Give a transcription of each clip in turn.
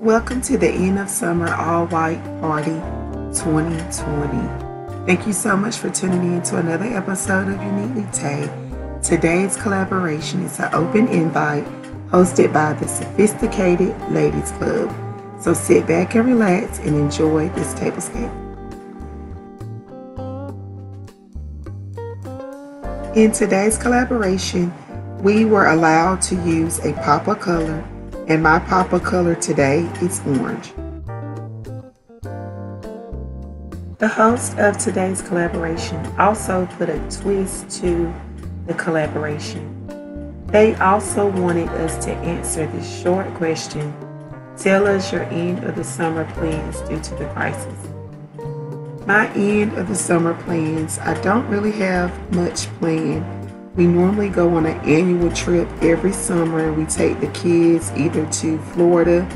Welcome to the end of summer all white party 2020. Thank you so much for tuning in to another episode of Uneatly Tae. Today's collaboration is an open invite hosted by the Sophisticated Ladies Club. So sit back and relax and enjoy this tablescape. In today's collaboration, we were allowed to use a pop of color, and my pop color today is orange. The host of today's collaboration also put a twist to the collaboration. They also wanted us to answer this short question Tell us your end of the summer plans due to the crisis. My end of the summer plans, I don't really have much planned. We normally go on an annual trip every summer. We take the kids either to Florida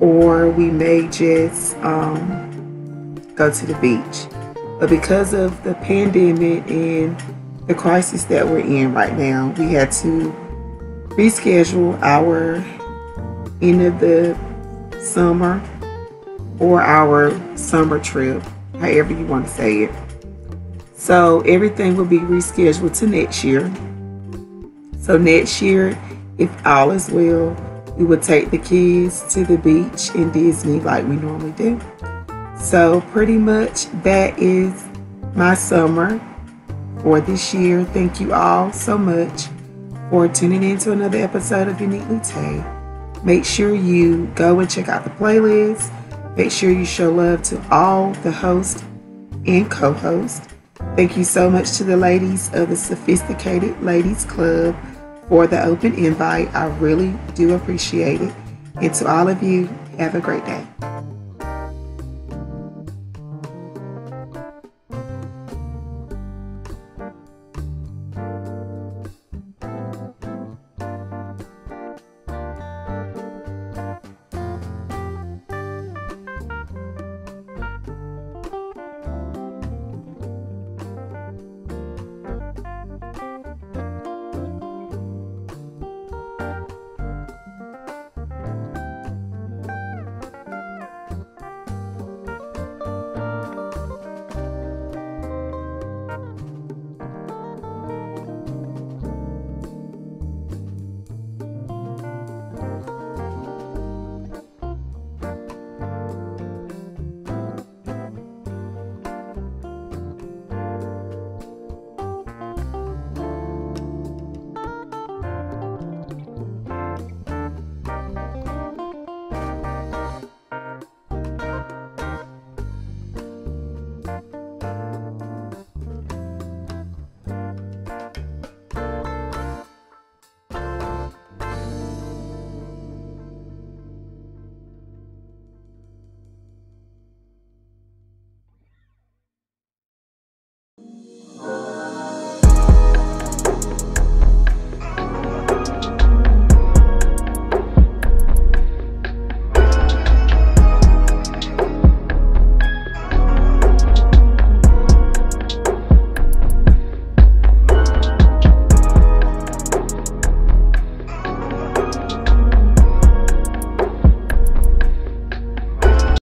or we may just um, go to the beach. But because of the pandemic and the crisis that we're in right now, we had to reschedule our end of the summer or our summer trip, however you want to say it. So everything will be rescheduled to next year. So next year, if all is well, we will take the kids to the beach in Disney like we normally do. So pretty much that is my summer for this year. Thank you all so much for tuning in to another episode of Uneatly Tae. Make sure you go and check out the playlist. Make sure you show love to all the hosts and co-hosts. Thank you so much to the ladies of the Sophisticated Ladies Club for the open invite. I really do appreciate it. And to all of you, have a great day.